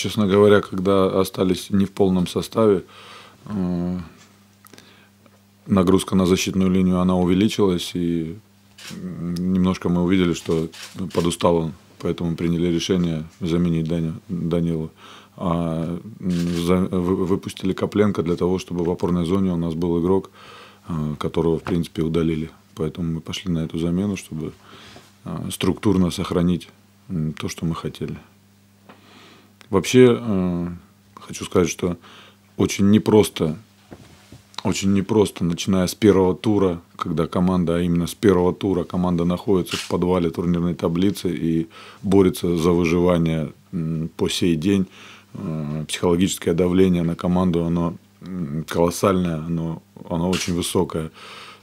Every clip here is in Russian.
честно говоря, когда остались не в полном составе, э, нагрузка на защитную линию, она увеличилась, и немножко мы увидели, что подустал он, поэтому приняли решение заменить Даня, Данилу. А выпустили Копленко для того, чтобы в опорной зоне у нас был игрок, э, которого, в принципе, удалили. Поэтому мы пошли на эту замену, чтобы э, структурно сохранить то, что мы хотели. Вообще, э, хочу сказать, что очень непросто, очень непросто, начиная с первого тура, когда команда, а именно с первого тура команда находится в подвале турнирной таблицы и борется за выживание по сей день. Э, психологическое давление на команду, оно колоссальное, оно, оно очень высокое.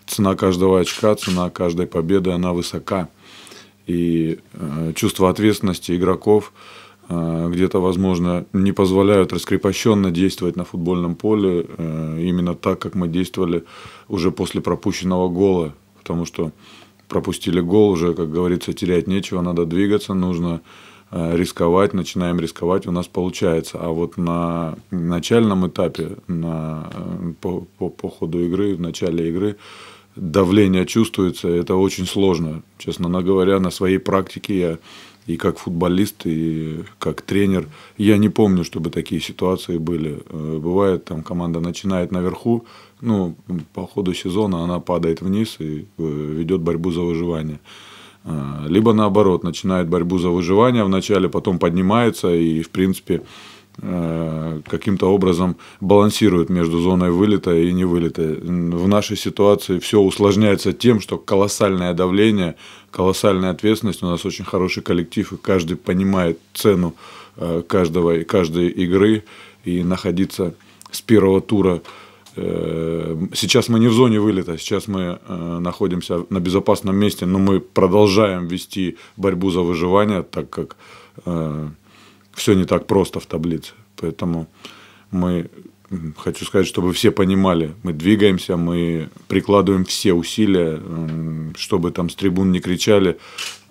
Цена каждого очка, цена каждой победы, она высока. И э, чувство ответственности игроков – где-то, возможно, не позволяют раскрепощенно действовать на футбольном поле, э, именно так, как мы действовали уже после пропущенного гола, потому что пропустили гол, уже, как говорится, терять нечего, надо двигаться, нужно э, рисковать, начинаем рисковать, у нас получается. А вот на начальном этапе, на, э, по, по, по ходу игры, в начале игры, давление чувствуется, это очень сложно. Честно говоря, на своей практике я и как футболист, и как тренер. Я не помню, чтобы такие ситуации были. Э, бывает, там команда начинает наверху, ну, по ходу сезона она падает вниз и э, ведет борьбу за выживание. А, либо наоборот, начинает борьбу за выживание вначале, потом поднимается и, в принципе, Э, каким-то образом балансирует между зоной вылета и не вылета. В нашей ситуации все усложняется тем, что колоссальное давление, колоссальная ответственность, у нас очень хороший коллектив, и каждый понимает цену э, каждого, каждой игры, и находиться с первого тура э, Сейчас мы не в зоне вылета, сейчас мы находимся на безопасном месте, но мы продолжаем вести борьбу за выживание, так как все не так просто в таблице. Поэтому мы, хочу сказать, чтобы все понимали, мы двигаемся, мы прикладываем все усилия, чтобы там с трибун не кричали,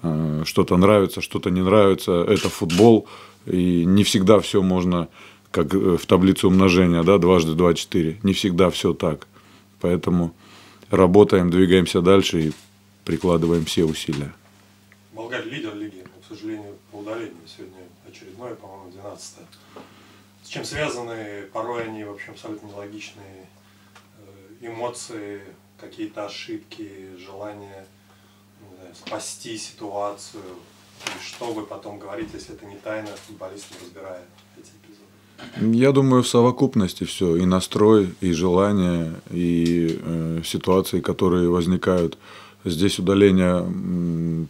э, что-то нравится, что-то не нравится. Это футбол, и не всегда все можно, как э, в таблице умножения, да, дважды два, четыре. Не всегда все так. Поэтому работаем, двигаемся дальше и прикладываем все усилия. Болгария лидер лиги, к сожалению, по удалению очередное, по-моему, 12 С чем связаны порой они, в общем, абсолютно нелогичные э, эмоции, какие-то ошибки, желание знаю, спасти ситуацию. И что вы потом говорите, если это не тайна, футболист не разбирает эти эпизоды? Я думаю, в совокупности все. И настрой, и желание, и э, ситуации, которые возникают. Здесь удаление,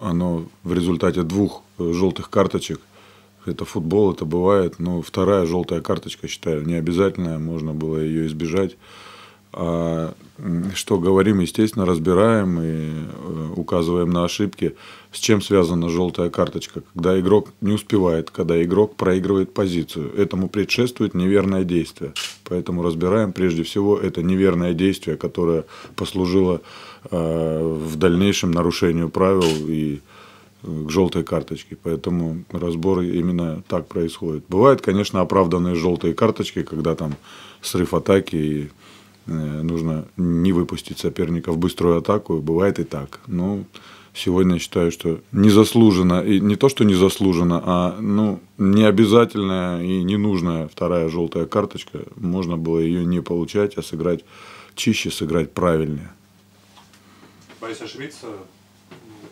оно в результате двух э, желтых карточек это футбол, это бывает. Ну, вторая желтая карточка, считаю, не обязательная, можно было ее избежать. А что говорим, естественно, разбираем и э, указываем на ошибки. С чем связана желтая карточка? Когда игрок не успевает, когда игрок проигрывает позицию. Этому предшествует неверное действие. Поэтому разбираем прежде всего это неверное действие, которое послужило э, в дальнейшем нарушению правил и к желтой карточке. Поэтому разбор именно так происходит. Бывают, конечно, оправданные желтые карточки, когда там срыв атаки и э, нужно не выпустить соперника в быструю атаку. Бывает и так. Но сегодня считаю, что незаслуженно, и не то, что незаслуженно, а ну, не обязательная и не нужная вторая желтая карточка. Можно было ее не получать, а сыграть чище, сыграть правильнее. Боюсь ошибиться,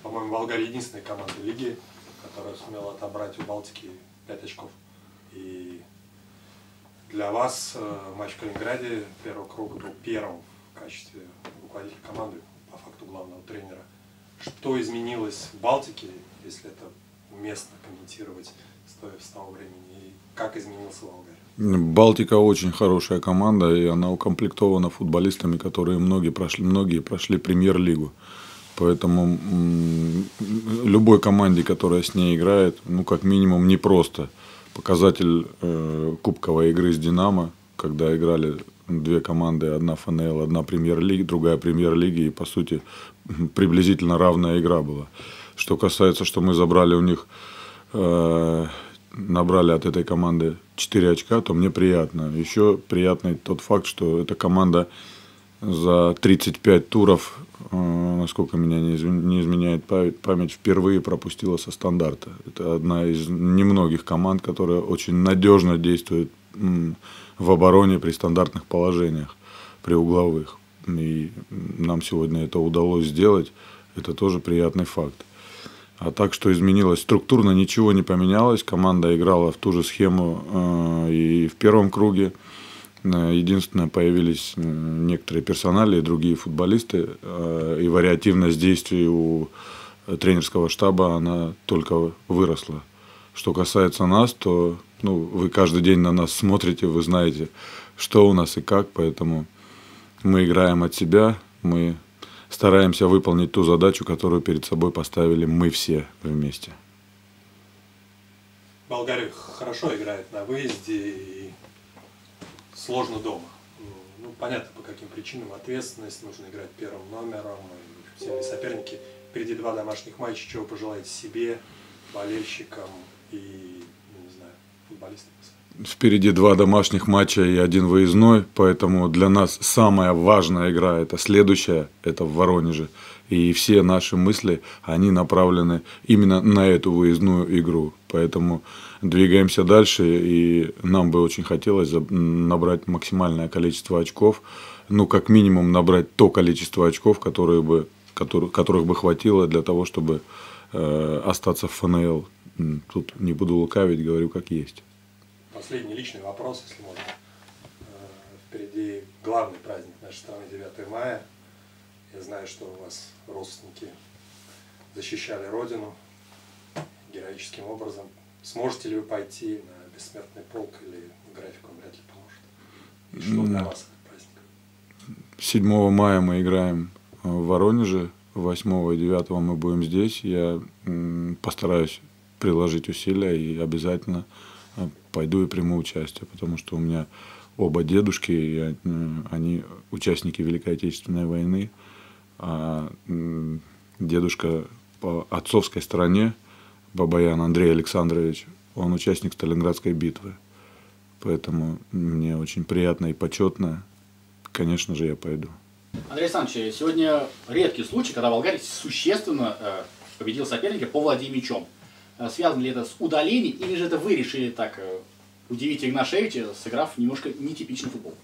по-моему, Волгарь единственная команда лиги, которая сумела отобрать у Балтики 5 очков. И для вас э, матч в Калининграде первого круга был первым в качестве руководителя команды, по факту главного тренера. Что изменилось в Балтике, если это уместно комментировать, стоя с того времени, и как изменился Волгарь? Балтика очень хорошая команда, и она укомплектована футболистами, которые многие прошли, многие прошли премьер-лигу. Поэтому любой команде, которая с ней играет, ну, как минимум, непросто. Показатель э, кубковой игры с «Динамо», когда играли две команды, одна ФНЛ, одна премьер-лига, другая премьер-лиги, и, по сути, приблизительно равная игра была. Что касается, что мы забрали у них э, набрали от этой команды 4 очка, то мне приятно. Еще приятный тот факт, что эта команда за 35 туров, э, насколько меня не изменяет память, впервые пропустила со стандарта. Это одна из немногих команд, которая очень надежно действует в обороне при стандартных положениях, при угловых. И нам сегодня это удалось сделать. Это тоже приятный факт. А так, что изменилось структурно, ничего не поменялось. Команда играла в ту же схему э, и в первом круге. Э, единственное, появились э, некоторые персонали и другие футболисты. Э, и вариативность действий у тренерского штаба, она только выросла. Что касается нас, то ну, вы каждый день на нас смотрите, вы знаете, что у нас и как, поэтому мы играем от себя, мы стараемся выполнить ту задачу, которую перед собой поставили мы все вместе. Болгария хорошо играет на выезде и сложно дома. Ну, понятно, по каким причинам ответственность, нужно играть первым номером, и сильные соперники. Впереди два домашних матча, чего пожелаете себе, болельщикам и, ну, не знаю, футболистам? Впереди два домашних матча и один выездной, поэтому для нас самая важная игра это следующая, это в Воронеже. И все наши мысли, они направлены именно на эту выездную игру. Поэтому двигаемся дальше, и нам бы очень хотелось набрать максимальное количество очков, ну, как минимум набрать то количество очков, которые бы, которых, которых бы хватило для того, чтобы э, остаться в ФНЛ. Тут не буду лукавить, говорю как есть последний личный вопрос, если можно. Э, впереди главный праздник нашей страны 9 мая. Я знаю, что у вас родственники защищали Родину героическим образом. Сможете ли вы пойти на бессмертный полк или график вам вряд ли поможет? Что для вас этот праздник? 7 мая мы играем в Воронеже, 8 и 9 мы будем здесь. Я постараюсь приложить усилия и обязательно пойду и приму участие, потому что у меня оба дедушки, и они участники Великой Отечественной войны, а дедушка по отцовской стороне, Бабаян Андрей Александрович, он участник Сталинградской битвы. Поэтому мне очень приятно и почетно. Конечно же, я пойду. Андрей Александрович, сегодня редкий случай, когда Болгария существенно э, победил соперника по владению мячом. Э, связано ли это с удалением, или же это вы решили так э, удивить Игнашевича, сыграв немножко нетипичный футбол?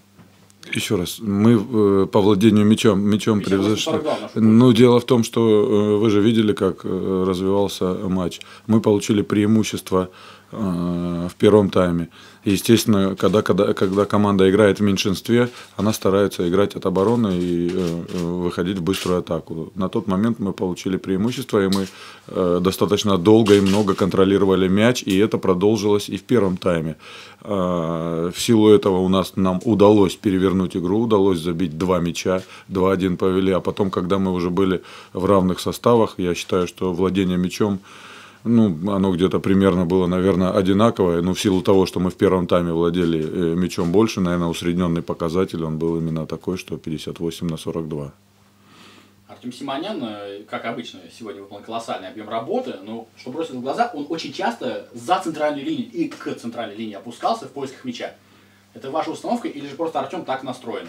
Еще раз, мы э, по владению мячом, мячом превзошли. Ну, дело в том, что вы же видели, как развивался матч. Мы получили преимущество в первом тайме. Естественно, когда, когда, когда команда играет в меньшинстве, она старается играть от обороны и э, э, выходить в быструю атаку. На тот момент мы получили преимущество, и мы э, достаточно долго и много контролировали мяч, и это продолжилось и в первом тайме. Э, в силу этого у нас нам удалось перевернуть игру, удалось забить два мяча, 2-1 повели, а потом, когда мы уже были в равных составах, я считаю, что владение мячом ну, оно где-то примерно было, наверное, одинаковое. Но в силу того, что мы в первом тайме владели э, мячом больше, наверное, усредненный показатель, он был именно такой, что 58 на 42. Артем Симонян, э, как обычно, сегодня выполнил колоссальный объем работы, но что бросилось в глаза, он очень часто за центральную линию и к центральной линии опускался в поисках мяча. Это ваша установка или же просто Артем так настроен?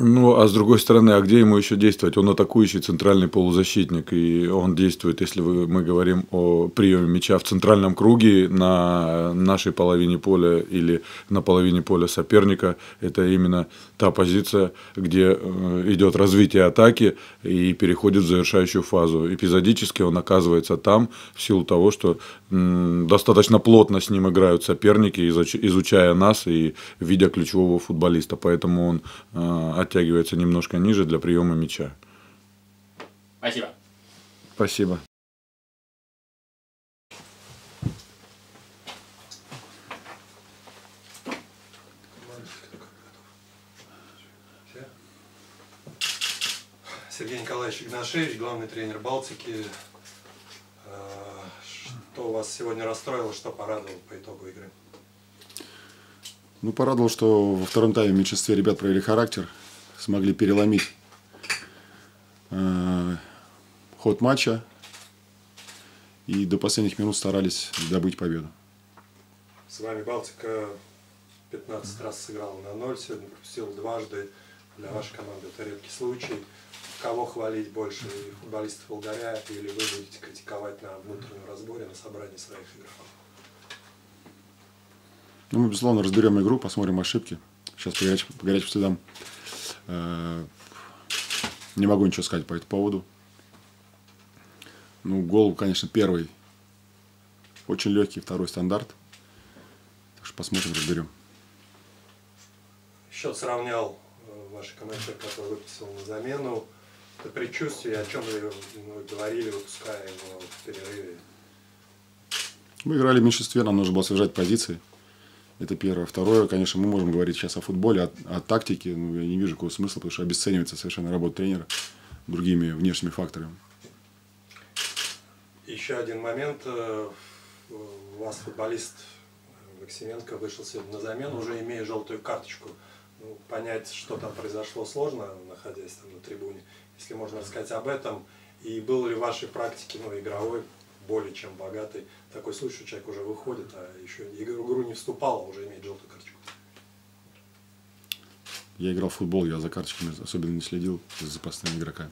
Ну, а с другой стороны, а где ему еще действовать? Он атакующий центральный полузащитник, и он действует, если вы, мы говорим о приеме мяча в центральном круге на нашей половине поля или на половине поля соперника. Это именно та позиция, где э, идет развитие атаки и переходит в завершающую фазу. Эпизодически он оказывается там в силу того, что достаточно плотно с ним играют соперники, изучая нас и видя ключевого футболиста. Поэтому он э, оттягивается немножко ниже для приема мяча. Спасибо. Спасибо. Сергей Николаевич Игнашевич, главный тренер Балтики. Э, что вас сегодня расстроило, что порадовало по итогу игры? Ну, порадовал, что во втором тайме в меньшинстве ребят проявили характер, смогли переломить э, ход матча и до последних минут старались добыть победу. С вами Балтика 15 раз сыграла на ноль, сегодня пропустил дважды. Для вашей команды это редкий случай. Кого хвалить больше, футболистов Волгаря, или вы будете критиковать на внутреннем разборе, на собрании своих игроков? Ну, мы, безусловно, разберем игру, посмотрим ошибки. Сейчас по горячим, по горячим следам. Э, Не могу ничего сказать по этому поводу. Ну, гол, конечно, первый. Очень легкий, второй стандарт. Так что посмотрим, разберем. Счет сравнял э, ваш комментарий, который выписал на замену. Это предчувствие, о чем вы ну, говорили, выпуская его в перерыве. Мы играли в меньшинстве, нам нужно было освежать позиции. Это первое. Второе, конечно, мы можем говорить сейчас о футболе, о, о тактике. Ну, я не вижу какого смысла, потому что обесценивается совершенно работа тренера другими внешними факторами. Еще один момент. э, У вас футболист Максименко вышел сегодня на замену, уже имея желтую карточку. Ну, понять, что там произошло, сложно, находясь там на трибуне. Если можно рассказать об этом. И был ли в вашей практике, ну, игровой, более чем богатый, такой случай, что человек уже выходит, а еще игру не вступал, а уже имеет желтую карточку? Я играл в футбол, я за карточками особенно не следил, за запасными игроками.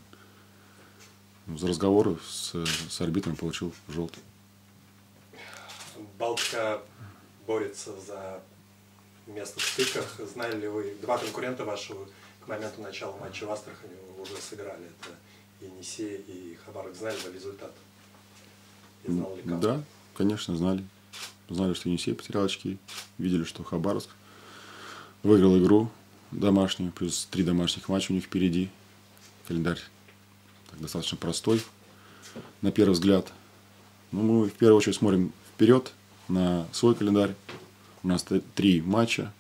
Ну, За разговоры с, с арбитром получил желтый. Балтика борется за место в стыках. Знали ли вы, два конкурента вашего к моменту начала матча в Астрахани уже сыграли? Это Енисей и Хабаровск. Знали ли результат? Да, конечно, знали. Знали, что Енисей потерял очки. Видели, что Хабаровск выиграл игру домашнюю, плюс три домашних матча у них впереди. Календарь так, достаточно простой, на первый взгляд. Но мы в первую очередь смотрим вперед на свой календарь. У нас три матча,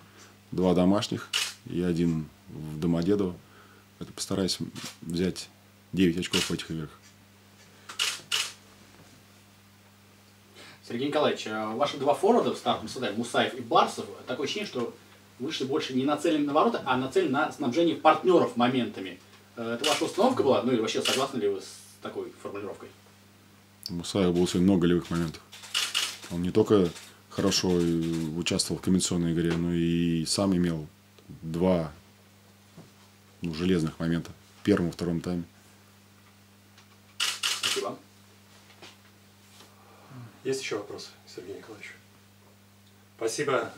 два домашних и один в Домодедово. Это постараюсь взять 9 очков в этих играх. Сергей Николаевич, а ваши два форварда в стартовом составе, Мусаев и Барсов, такое ощущение, что вышли больше не нацелены на ворота, а нацелены на снабжение партнеров моментами. Э, Это ваша установка была? Ну или вообще согласны ли вы с такой формулировкой? У Мусаева было сегодня много голевых моментов. Он не только хорошо э, участвовал в комбинационной игре, но и сам имел два ну, железных момента в первом и втором тайме. Спасибо. Есть еще вопросы, Сергей Николаевич? Спасибо.